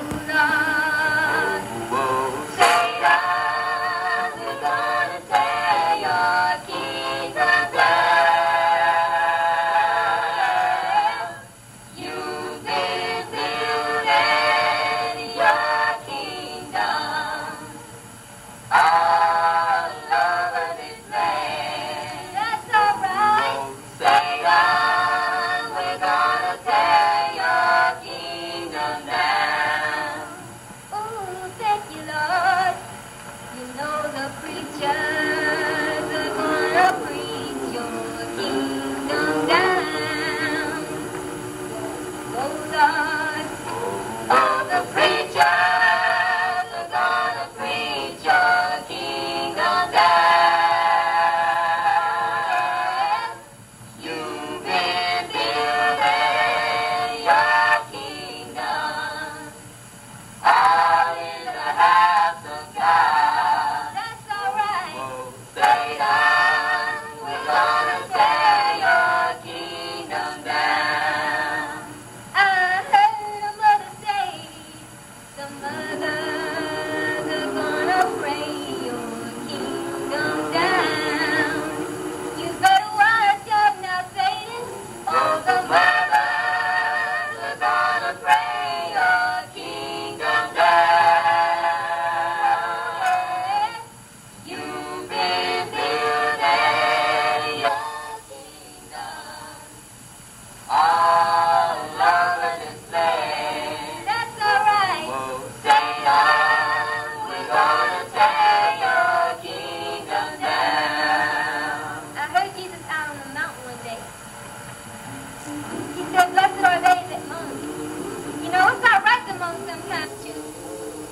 Oh no! reach.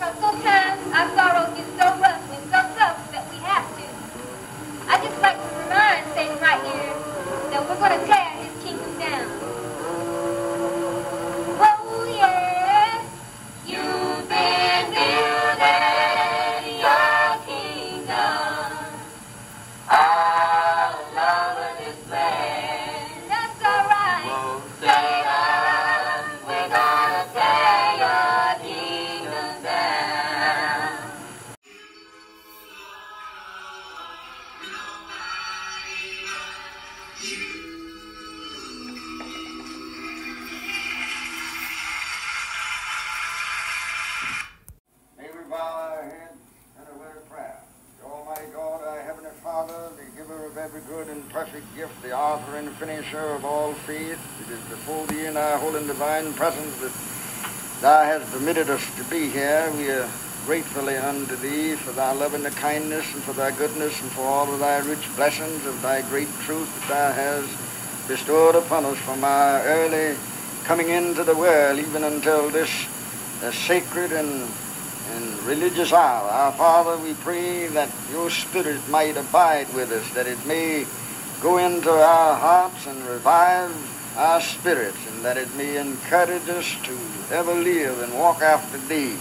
But sometimes our sorrows gift, the author and finisher of all faith, it is before thee in our holy and divine presence that thou hast permitted us to be here. We are gratefully unto thee for thy thy kindness and for thy goodness and for all of thy rich blessings of thy great truth that thou hast bestowed upon us from our early coming into the world even until this uh, sacred and and religious hour. Our Father, we pray that your Spirit might abide with us, that it may go into our hearts and revive our spirits, and that it may encourage us to ever live and walk after thee.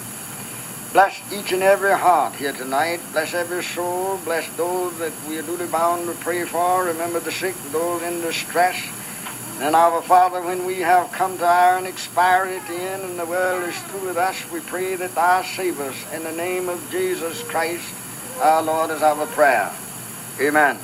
Bless each and every heart here tonight. Bless every soul. Bless those that we are duty bound to pray for. Remember the sick, those in distress. And our Father, when we have come to our expiry at the end and the world is through with us, we pray that thou save us in the name of Jesus Christ, our Lord, is our prayer. Amen.